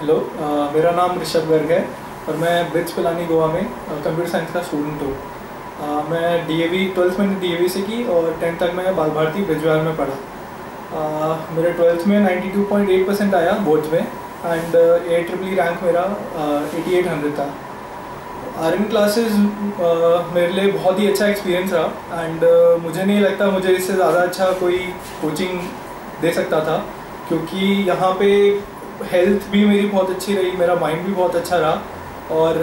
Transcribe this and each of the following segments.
Hello uh, मेरा नाम ऋषभ गर्ग है और मैं ब्रिज पिलानी गोवा में कंप्यूटर साइंस का स्टूडेंट हूँ। Uh, मैं डी ए वी ट्वेल्थ में डी ए वी से की और टेंथ तक मैं बाल भारती ब्रिजवार में पढ़ा। Uh, मेरे ट्वेल्थ में 92.8 परसेंट आया बोर्ड में and A triple E rank मेरा एटी एट हंड्रेड था। आर एन क्लासेज मेरे लिए बहुत ही अच्छा एक्सपीरियंस रहा एंड uh, मुझे नहीं लगता मुझे इससे ज़्यादा अच्छा कोई कोचिंग दे सकता था क्योंकि यहाँ पे हेल्थ भी मेरी बहुत अच्छी रही, मेरा माइंड भी बहुत अच्छा रहा और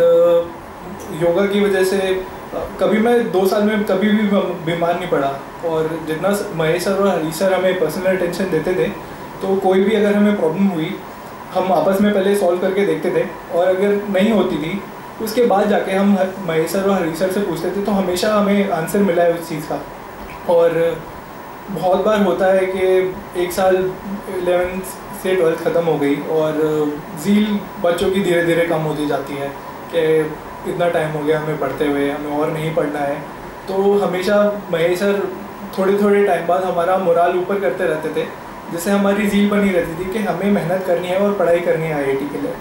योगा की वजह से कभी मैं दो साल में कभी भी बीमार नहीं पड़ा और जितना महेश सर और हरीश सर हमें पर्सनल अटेंशन देते थे तो कोई भी अगर हमें प्रॉब्लम हुई, हम आपस में पहले सॉल्व करके देखते थे और अगर नहीं होती थी, उसके बाद जाके हम महेश सर और हरी सर से पूछते थे तो हमेशा हमें आंसर मिला है उस चीज़ का और बहुत बार होता है कि एक साल एलेवेंथ से ट्वेल्थ ख़त्म हो गई और झील बच्चों की धीरे धीरे कम होती जाती है कि इतना टाइम हो गया हमें पढ़ते हुए, हमें और नहीं पढ़ना है। तो हमेशा महेश सर थोड़े थोड़े टाइम बाद हमारा मुराल ऊपर करते रहते थे, जिससे हमारी झील बनी रहती थी कि हमें मेहनत करनी है और पढ़ाई करनी है आई के लिए।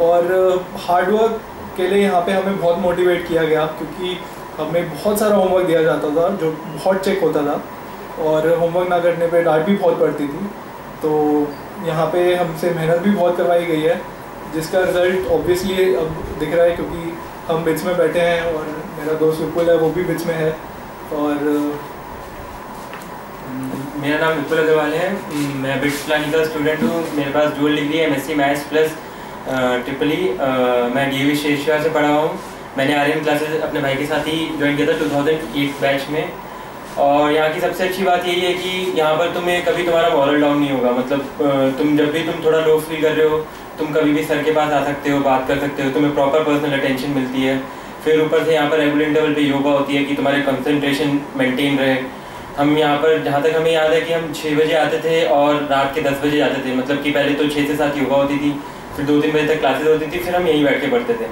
और हार्डवर्क के लिए यहाँ पे हमें बहुत मोटिवेट किया गया, क्योंकि हमें बहुत सारा होमवर्क दिया जाता था, जो बहुत चेक होता था। और होमवर्क ना करने पे डांट भी बहुत पड़ती थी। तो यहाँ पे हमसे मेहनत भी बहुत करवाई गई है, जिसका रिज़ल्ट ऑब्वियसली अब दिख रहा है क्योंकि हम बिच में बैठे हैं और मेरा दोस्त विपुल है, वो भी बिच में है और मेरा नाम विपुल अग्रवाल है। मैं बिट्स प्लानिंग का स्टूडेंट हूँ। मेरे पास डुअल डिग्री है M S C maths plus triple E मैं डी वी शेषवा से पढ़ा हूँ। मैंने आर क्लासेस अपने भाई के साथ ही ज्वाइन किया था 2008 बैच में। और यहाँ की सबसे अच्छी बात यही है कि यहाँ पर तुम्हें कभी तुम्हारा मॉरल डाउन नहीं होगा। मतलब तुम जब भी तुम थोड़ा लो फील कर रहे हो, तुम कभी भी सर के पास आ सकते हो, बात कर सकते हो, तुम्हें प्रॉपर पर्सनल अटेंशन मिलती है। फिर ऊपर से यहाँ पर रेगुलर इंटरवल पे योगा होती है कि तुम्हारे कंसंट्रेशन मेंटेन रहे। हम यहाँ पर, जहाँ तक हमें याद है कि हम छः बजे आते थे और रात के दस बजे आते थे। मतलब कि पहले तो छः से सात योगा होती थी, फिर दो तीन बजे तक क्लासेज होती थी, फिर हम यहीं बैठ के पढ़ते थे।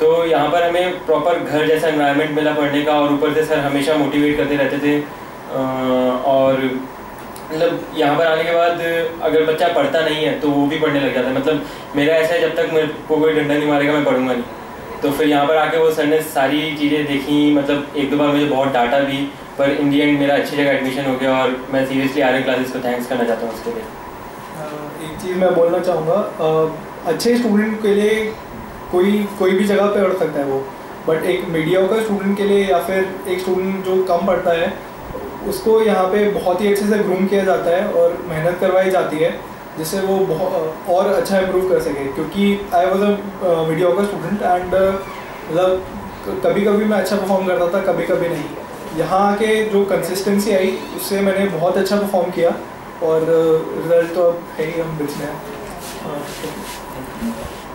तो यहाँ पर हमें प्रॉपर घर जैसा इन्वायरमेंट मिला पढ़ने का और ऊपर से सर हमेशा मोटिवेट करते रहते थे। और मतलब यहाँ पर आने के बाद अगर बच्चा पढ़ता नहीं है तो वो भी पढ़ने लग जाता है। मतलब मेरा ऐसा है, जब तक मेरे को कोई डंडा नहीं मारेगा, मैं पढ़ूँगा नहीं। तो फिर यहाँ पर आके वो सर ने सारी चीज़ें देखी मतलब एक दो बार मुझे बहुत डांटा भी, पर इन दी एंड मेरा अच्छी जगह एडमिशन हो गया और मैं सीरियसली आर क्लासेस को थैंक्स करना चाहता हूँ उसके लिए। एक चीज़ मैं बोलना चाहूँगा। अच्छे स्टूडेंट के लिए कोई कोई भी जगह पे पढ़ सकता है वो। बट एक मीडिया का स्टूडेंट के लिए या फिर एक स्टूडेंट जो कम पढ़ता है, उसको यहाँ पे बहुत ही अच्छे से ग्रूम किया जाता है और मेहनत करवाई जाती है, जिससे वो बहुत और अच्छा इम्प्रूव कर सके। क्योंकि आई वॉज़ अ मीडिया का स्टूडेंट एंड मतलब कभी कभी मैं अच्छा परफॉर्म करता था कभी कभी नहीं। यहाँ आके जो कंसिस्टेंसी आई, उससे मैंने बहुत अच्छा परफॉर्म किया और रिज़ल्ट तो अब है ही, हम you.